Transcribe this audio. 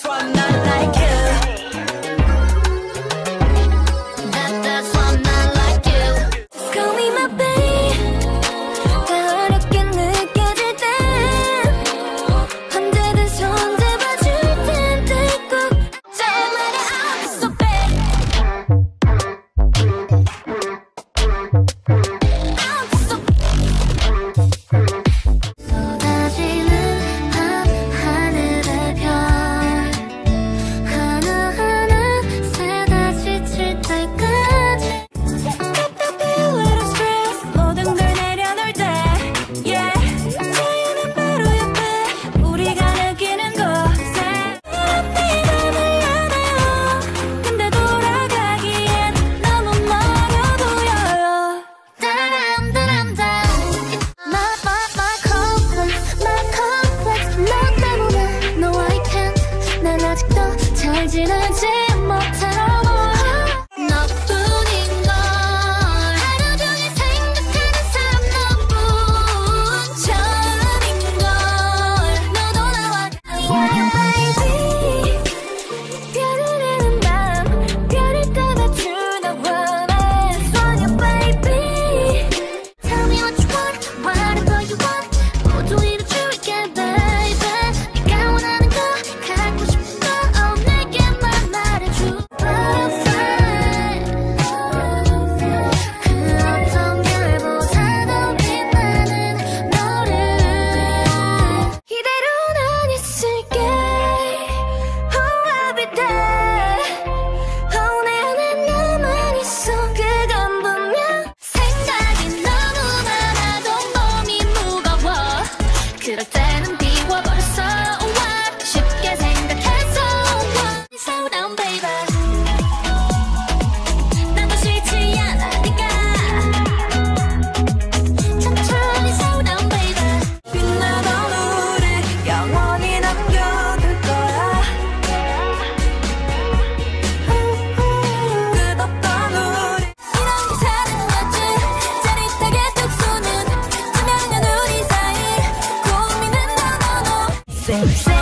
That's I'm not like 지내지 say, say.